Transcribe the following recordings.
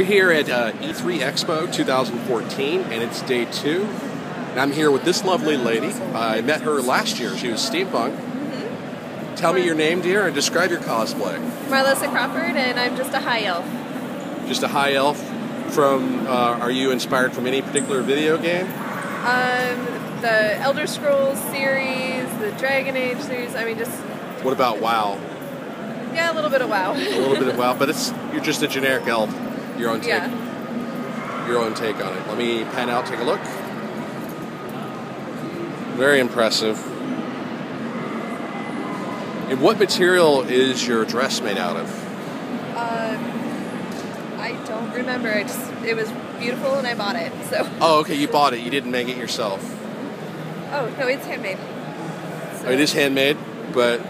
We're here at uh, E3 Expo 2014, and it's day two. And I'm here with this lovely lady. I met her last year. She was steampunk. Mm-hmm. Tell me your name, dear, and describe your cosplay. Marlissa Crawford, and I'm just a high elf. Just a high elf. From uh, are you inspired from any particular video game? Um, the Elder Scrolls series, the Dragon Age series. I mean, just. What about WoW? Yeah, a little bit of WoW. a little bit of WoW, but it's you're just a generic elf. Your own take. Yeah. Your own take on it. Let me pan out, take a look. Very impressive. And what material is your dress made out of? Um, I don't remember. It just it was beautiful and I bought it. So. Oh, okay. You bought it. You didn't make it yourself. Oh no, it's handmade. So. Oh, it is handmade, but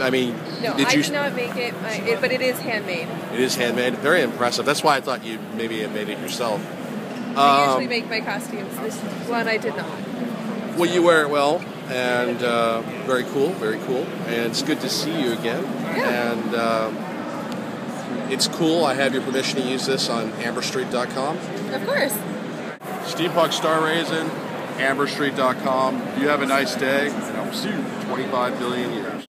I mean, no, did I you... did not make it, it, but it is handmade. It is handmade. Very impressive. That's why I thought you maybe had made it yourself. I usually um, make my costumes. This one I did not. Well, you wear it well, and uh, very cool, very cool. And it's good to see you again. Yeah. And uh, it's cool. I have your permission to use this on AmberStreet.com. Of course. Steampunk Star Raisin, AmberStreet.com. You have a nice day, and I will see you in 25 billion years.